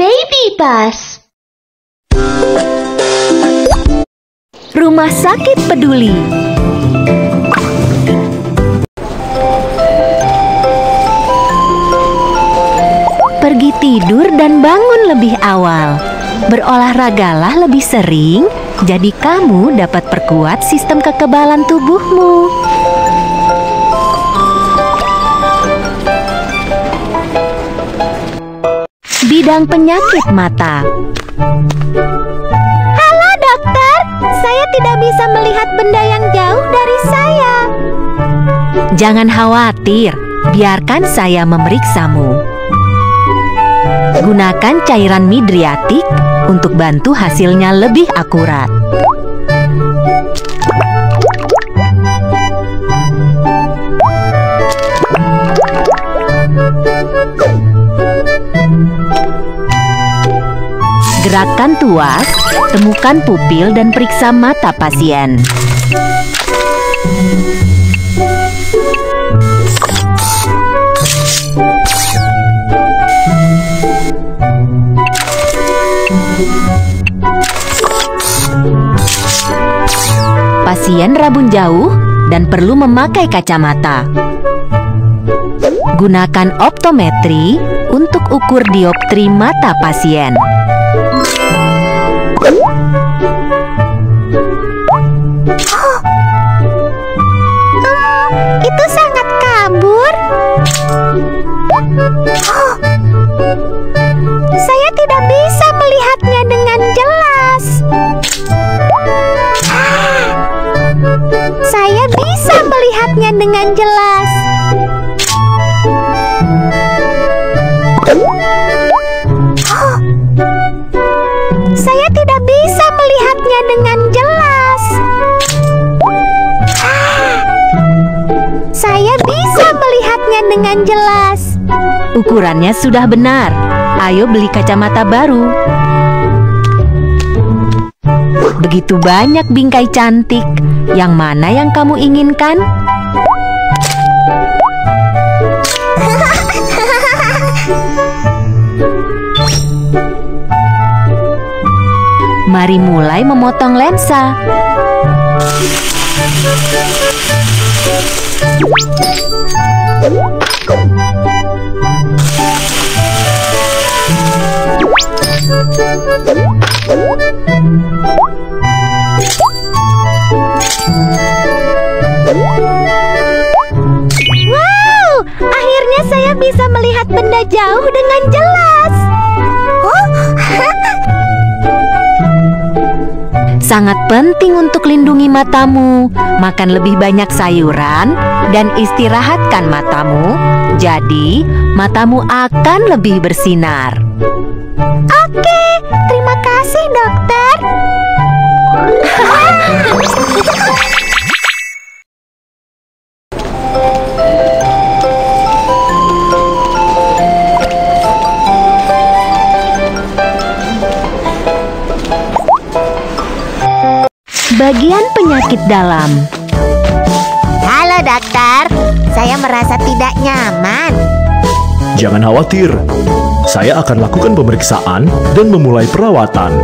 Baby Bus. Rumah Sakit Peduli. Pergi tidur dan bangun lebih awal. Berolahragalah lebih sering Jadi kamu dapat perkuat sistem kekebalan tubuhmu Bidang penyakit mata Halo dokter, saya tidak bisa melihat benda yang jauh dari saya. Jangan khawatir, biarkan saya memeriksamu. Gunakan cairan midriatik untuk bantu hasilnya lebih akurat. Gerakan tuas, temukan pupil dan periksa mata pasien. Pasien rabun jauh dan perlu memakai kacamata. Gunakan optometri untuk ukur dioptri mata pasien. Ukurannya sudah benar. Ayo beli kacamata baru. Begitu banyak bingkai cantik. Yang mana yang kamu inginkan? Mari mulai memotong lensa. Sangat penting untuk lindungi matamu. Makan lebih banyak sayuran dan istirahatkan matamu. Jadi, matamu akan lebih bersinar. Bagian penyakit dalam. Halo dokter, saya merasa tidak nyaman. Jangan khawatir, saya akan lakukan pemeriksaan dan memulai perawatan.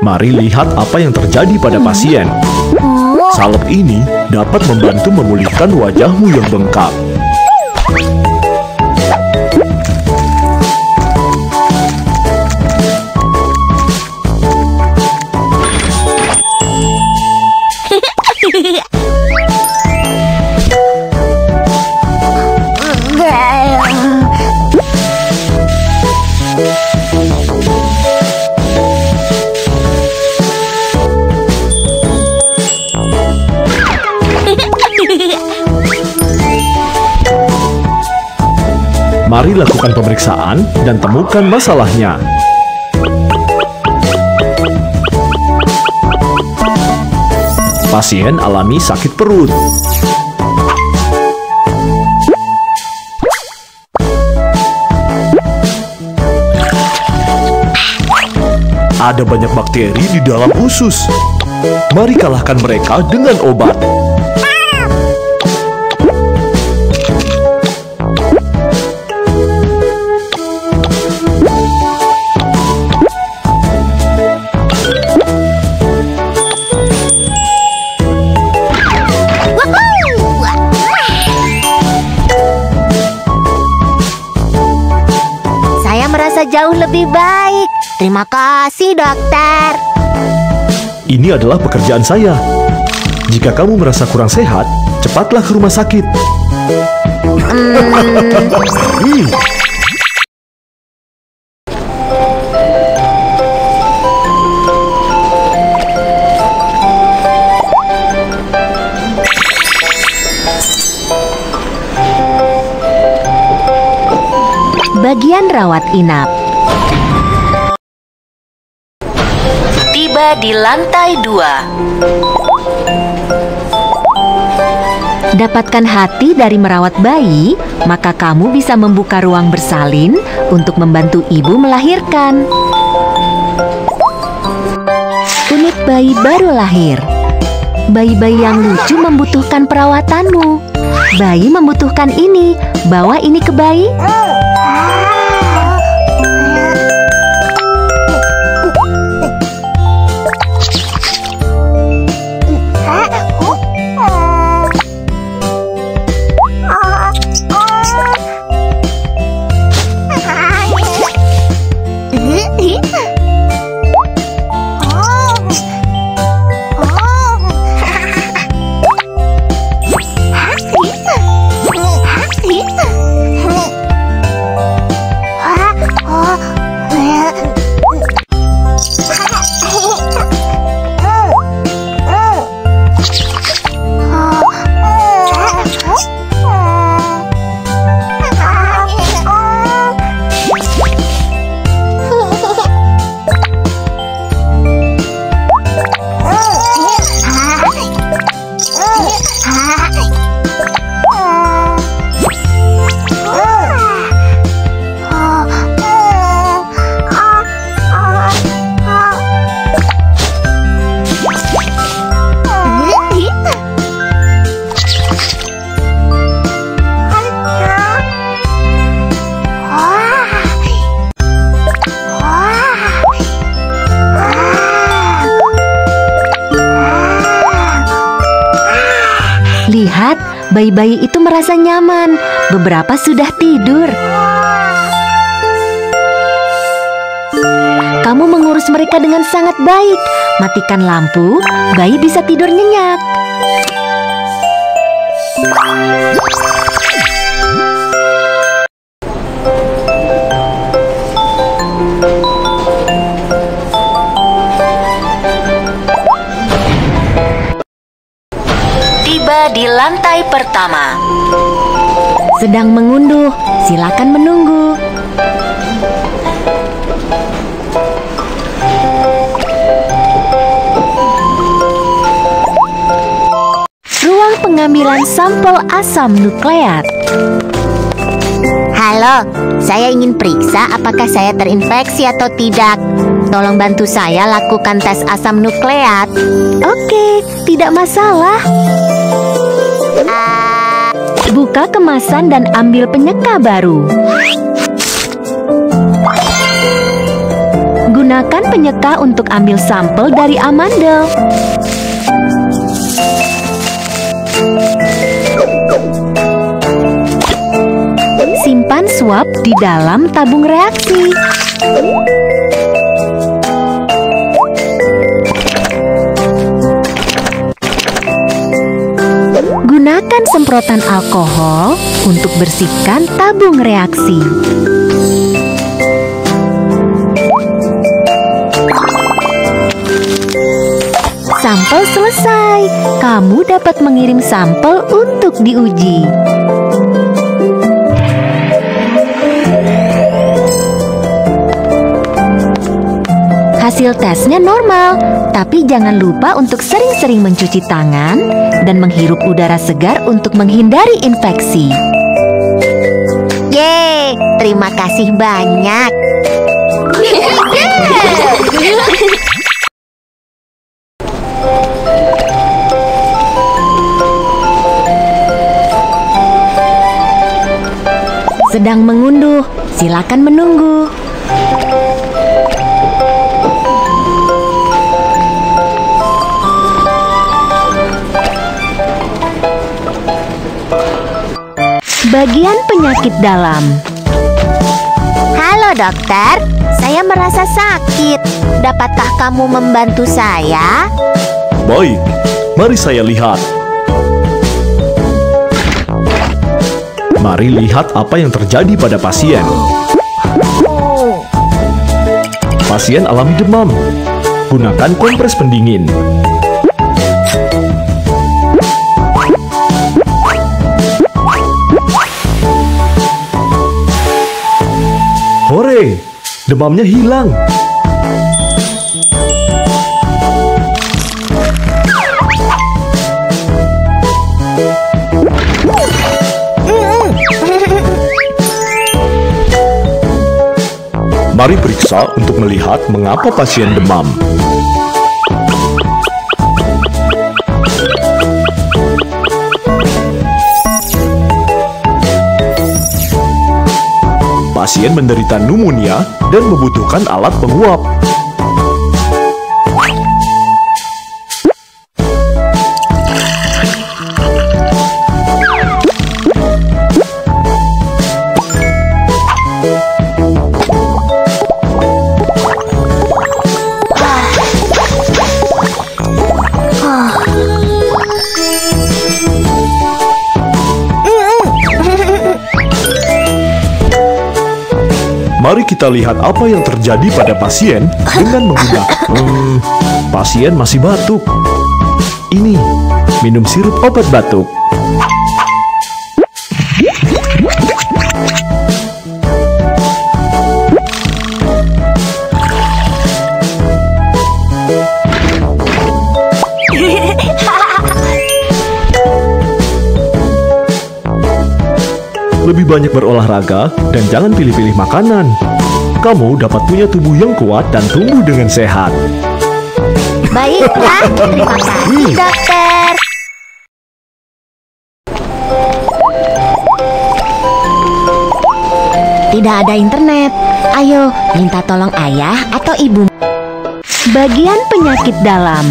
Mari lihat apa yang terjadi pada pasien. Salep ini dapat membantu memulihkan wajahmu yang bengkak. Pemeriksaan dan temukan masalahnya. Pasien alami sakit perut. Ada banyak bakteri di dalam usus. Mari kalahkan mereka dengan obat. Jauh lebih baik. Terima kasih, dokter. Ini adalah pekerjaan saya. Jika kamu merasa kurang sehat, cepatlah ke rumah sakit. Hmm. Bagian rawat inap. Di lantai dua. Dapatkan hati dari merawat bayi, maka kamu bisa membuka ruang bersalin untuk membantu ibu melahirkan. Unit bayi baru lahir. Bayi-bayi yang lucu membutuhkan perawatanmu. Bayi membutuhkan ini. Bawa ini ke bayi. Bayi-bayi itu merasa nyaman. Beberapa sudah tidur. Kamu mengurus mereka dengan sangat baik. Matikan lampu, bayi bisa tidur nyenyak. Di lantai pertama. Sedang mengunduh, silakan menunggu. Ruang pengambilan sampel asam nukleat. Halo, saya ingin periksa apakah saya terinfeksi atau tidak. Tolong bantu saya lakukan tes asam nukleat. Oke, tidak masalah. Buka kemasan dan ambil penyeka baru. Gunakan penyeka untuk ambil sampel dari amandel. Simpan swab di dalam tabung reaksi. Gunakan semprotan alkohol untuk bersihkan tabung reaksi. Sampel selesai. Kamu dapat mengirim sampel untuk diuji. Hasil tesnya normal, tapi jangan lupa untuk sering-sering mencuci tangan dan menghirup udara segar untuk menghindari infeksi. Yeay, terima kasih banyak. Sedang mengunduh, silakan menunggu. Bagian penyakit dalam. Halo dokter. Saya merasa sakit. Dapatkah kamu membantu saya? Baik, mari saya lihat. Mari lihat apa yang terjadi pada pasien. Pasien alami demam. Gunakan kompres pendingin. Demamnya hilang. Mari periksa untuk melihat mengapa pasien demam. Pasien menderita pneumonia dan membutuhkan alat penguap. Mari kita lihat apa yang terjadi pada pasien dengan menggunakan... Hmm, pasien masih batuk. Ini, minum sirup obat batuk. Lebih banyak berolahraga dan jangan pilih-pilih makanan. Kamu dapat punya tubuh yang kuat dan tumbuh dengan sehat. Baiklah, terima kasih dokter. Tidak ada internet. Ayo, minta tolong ayah atau ibu. Bagian penyakit dalam.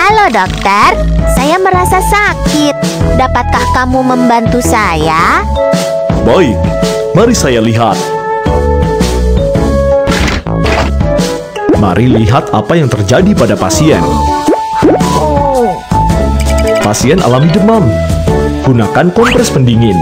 Halo dokter, saya merasa sakit. Dapatkah kamu membantu saya? Baik, mari saya lihat. Mari lihat apa yang terjadi pada pasien. Pasien alami demam. Gunakan kompres pendingin.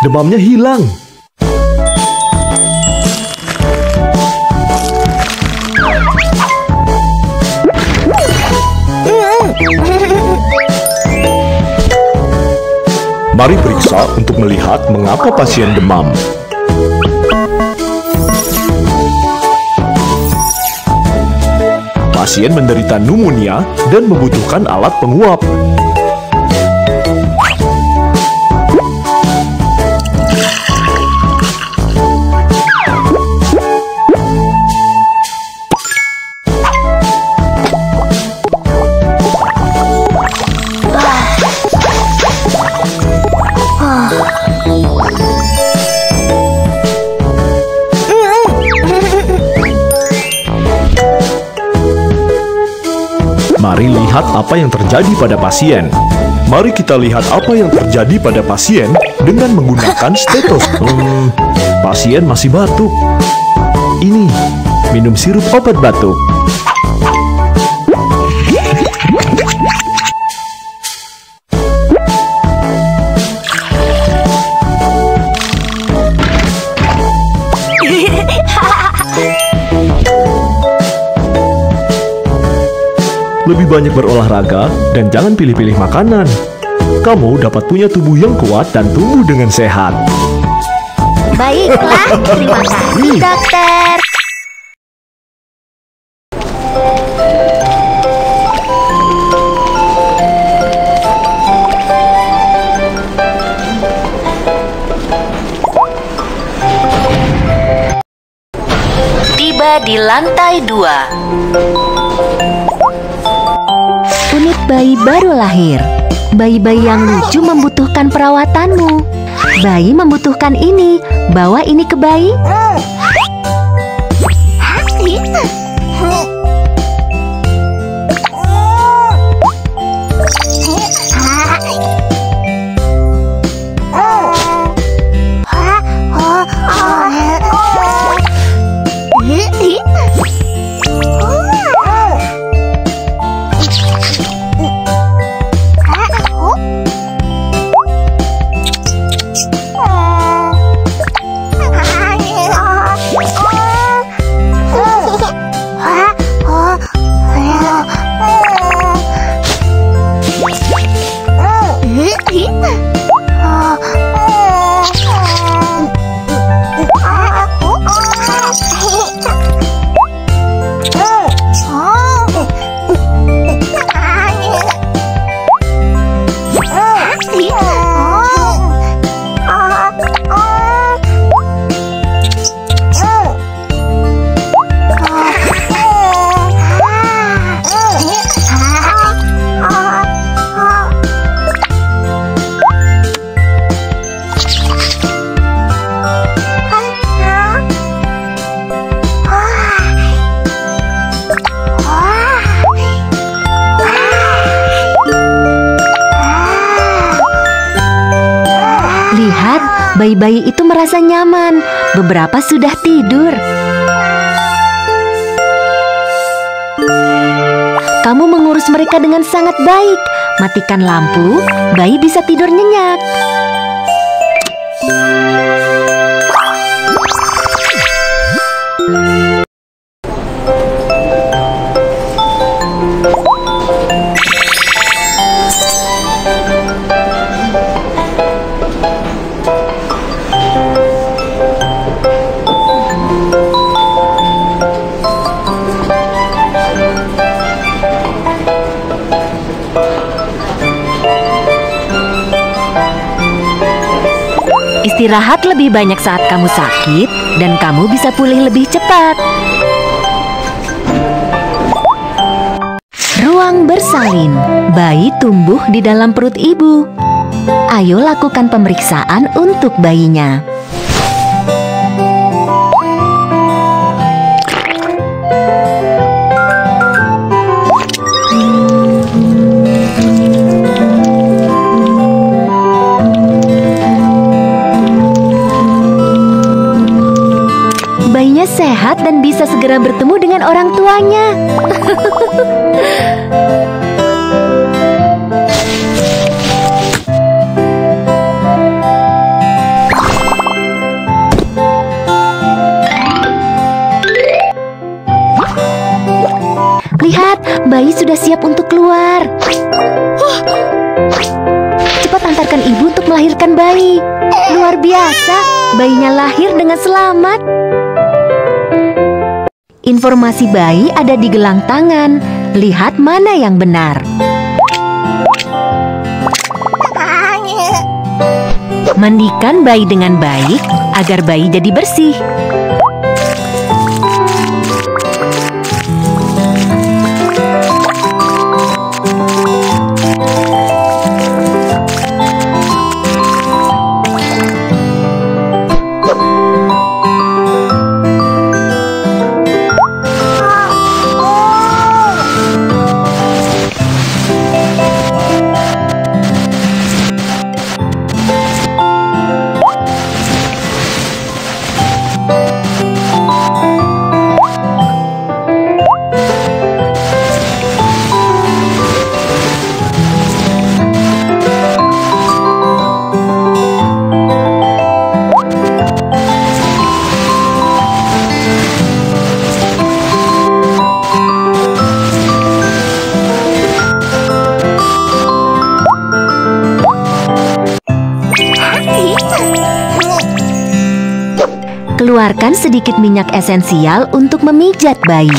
Demamnya hilang. Mari periksa untuk melihat mengapa pasien demam. Pasien menderita pneumonia dan membutuhkan alat penguap. Yang terjadi pada pasien. Mari kita lihat apa yang terjadi pada pasien dengan menggunakan stetoskop. Hmm, pasien masih batuk. Ini, minum sirup obat batuk. Lebih banyak berolahraga dan jangan pilih-pilih makanan. Kamu dapat punya tubuh yang kuat dan tumbuh dengan sehat. Baiklah, terima kasih dokter. Tiba di lantai dua. Unit bayi baru lahir. Bayi-bayi yang lucu membutuhkan perawatanmu. Bayi membutuhkan ini. Bawa ini ke bayi. Bayi-bayi itu merasa nyaman. Beberapa sudah tidur. Kamu mengurus mereka dengan sangat baik. Matikan lampu, bayi bisa tidur nyenyak. Istirahat lebih banyak saat kamu sakit dan kamu bisa pulih lebih cepat. Ruang bersalin. Bayi tumbuh di dalam perut ibu. Ayo lakukan pemeriksaan untuk bayinya. Bisa segera bertemu dengan orang tuanya. Lihat, bayi sudah siap untuk keluar. Cepat antarkan ibu untuk melahirkan bayi. Luar biasa, bayinya lahir dengan selamat. Informasi bayi ada di gelang tangan. Lihat mana yang benar. Mandikan bayi dengan baik agar bayi jadi bersih. Keluarkan sedikit minyak esensial untuk memijat bayi.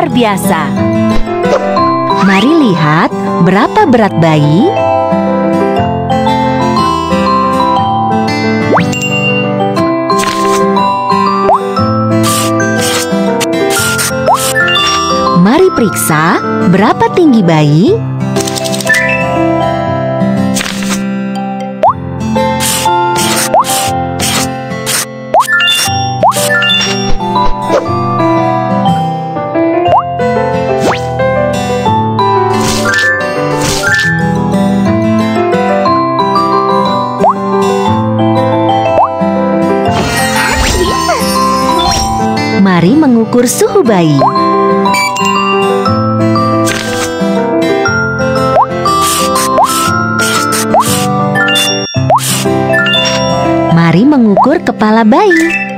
Luar biasa. Mari lihat berapa berat bayi. Mari periksa berapa tinggi bayi. Mengukur suhu bayi. Mari mengukur kepala bayi.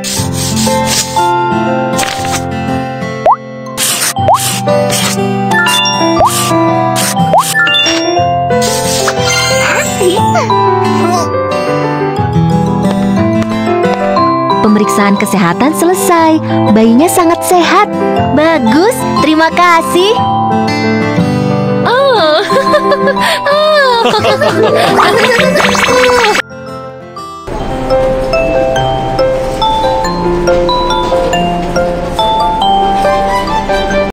Pemeriksaan kesehatan selesai. Bayinya sangat sehat. Bagus, terima kasih. Oh.